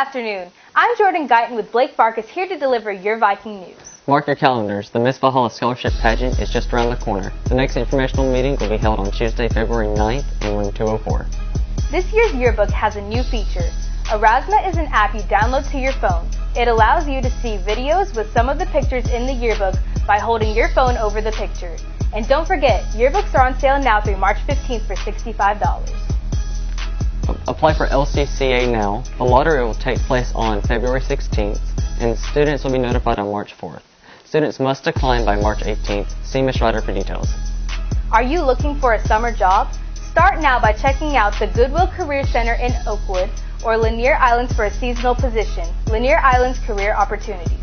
afternoon. I'm Jordan Guyton with Blake Farkas here to deliver your Viking news. Mark your calendars. The Miss Valhalla Scholarship Pageant is just around the corner. The next informational meeting will be held on Tuesday, February 9th in room 204. This year's yearbook has a new feature. Aurasma is an app you download to your phone. It allows you to see videos with some of the pictures in the yearbook by holding your phone over the picture. And don't forget, yearbooks are on sale now through March 15th for $65. Apply for LCCA now. The lottery will take place on February 16th, and students will be notified on March 4th. Students must decline by March 18th. See Ms. Ryder for details. Are you looking for a summer job? Start now by checking out the Goodwill Career Center in Oakwood or Lanier Islands for a seasonal position, Lanier Islands Career Opportunities.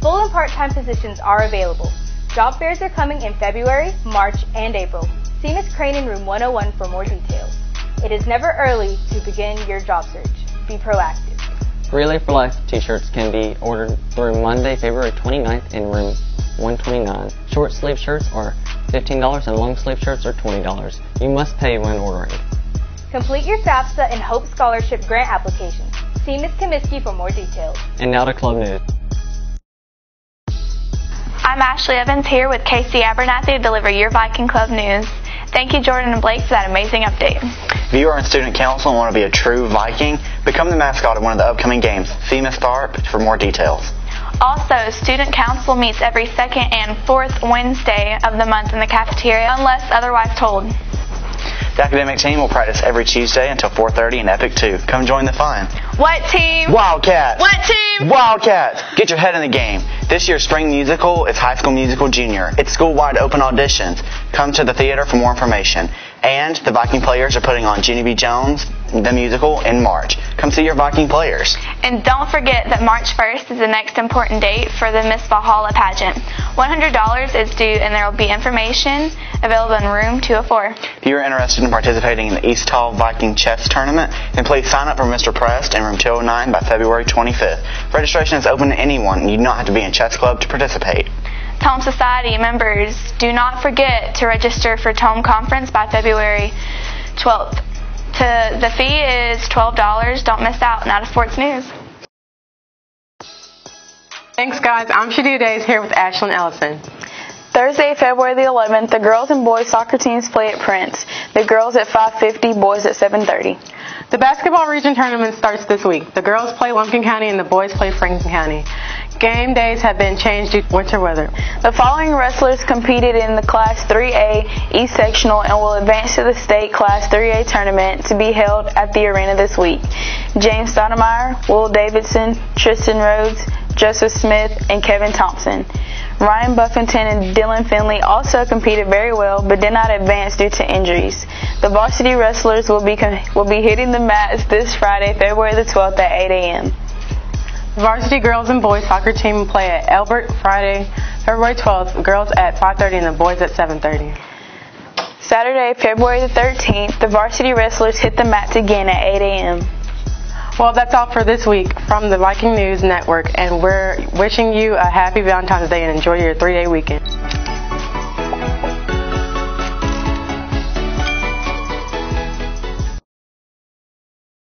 Full and part-time positions are available. Job fairs are coming in February, March, and April. See Ms. Crane in room 101 for more details. It is never early to begin your job search. Be proactive. Relay for Life t-shirts can be ordered through Monday, February 29th in room 129. Short sleeve shirts are $15 and long sleeve shirts are $20. You must pay when ordering. Complete your FAFSA and HOPE Scholarship grant applications. See Ms. Comiskey for more details. And now to club news. I'm Ashley Evans here with Casey Abernathy to deliver your Viking Club news. Thank you, Jordan and Blake, for that amazing update. If you are in student council and want to be a true Viking, become the mascot of one of the upcoming games. See Ms. Tharp for more details. Also, student council meets every second and fourth Wednesday of the month in the cafeteria, unless otherwise told. The academic team will practice every Tuesday until 4.30 in Epic 2. Come join the fun. What team? Wildcats! What team? Wildcats! Get your head in the game. This year's spring musical is High School Musical Junior. It's school-wide open auditions. Come to the theater for more information. And the Viking players are putting on Junie B. Jones, the musical, in March. Come see your Viking players. And don't forget that March 1st is the next important date for the Miss Valhalla pageant. $100 is due and there will be information available in room 204. If you are interested in participating in the East Hall Viking Chess Tournament, then please sign up for Mr. Prest in room 209 by February 25th. Registration is open to anyone and you do not have to be in chess club to participate. Tome Society members, do not forget to register for Tome Conference by February 12th. To, the fee is $12. Don't miss out. Not a sports news. Thanks, guys. I'm Shadia Days here with Ashlyn Ellison. Thursday, February the 11th, the girls and boys soccer teams play at Prince. The girls at 5:50, boys at 7:30. The basketball region tournament starts this week. The girls play Lumpkin County and the boys play Franklin County. Game days have been changed due to winter weather. The following wrestlers competed in the Class 3A East Sectional and will advance to the state Class 3A tournament to be held at the arena this week. James Stoudemire, Will Davidson, Tristan Rhodes, Joseph Smith, and Kevin Thompson. Ryan Buffington and Dylan Finley also competed very well but did not advance due to injuries. The varsity wrestlers will be will be hitting the mats this Friday, February the 12th at 8 a.m. The varsity girls and boys soccer team play at Elbert Friday, February 12th, girls at 5:30 and the boys at 7:30. Saturday, February the 13th, the varsity wrestlers hit the mats again at 8 a.m. Well, that's all for this week from the Viking News Network, and we're wishing you a happy Valentine's Day and enjoy your three day weekend.